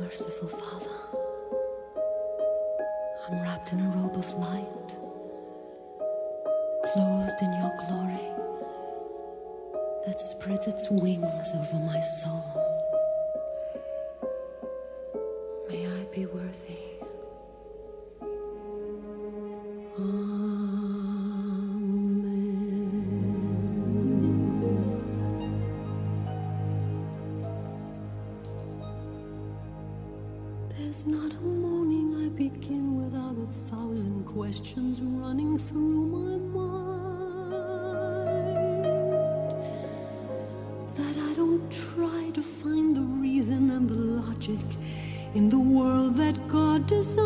Merciful Father, I'm wrapped in a robe of light, clothed in your glory that spreads its wings over my soul. May I be worthy. There's not a morning I begin without a thousand questions running through my mind. That I don't try to find the reason and the logic in the world that God designed.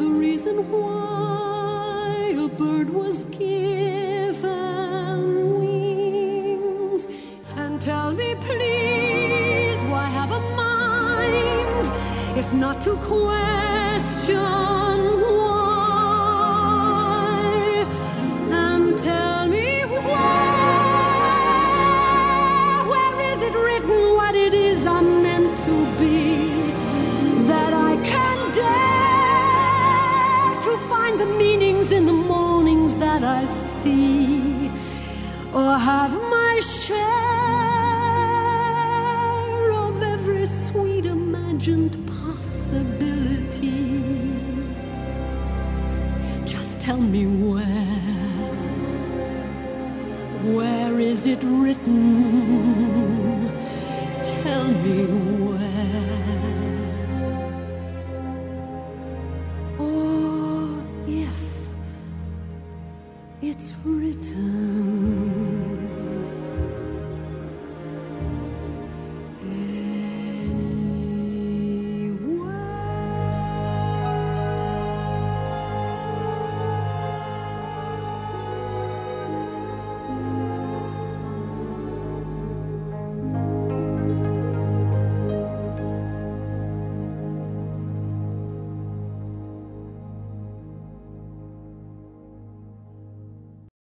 The reason why a bird was given wings. And tell me, please, if not to question why? And tell me why? Where is it written what it is I'm meant to be? That I can dare to find the meanings in the mornings that I see, or have my share imagined possibility. Just tell me where. Where is it written? Tell me where. Or if it's written.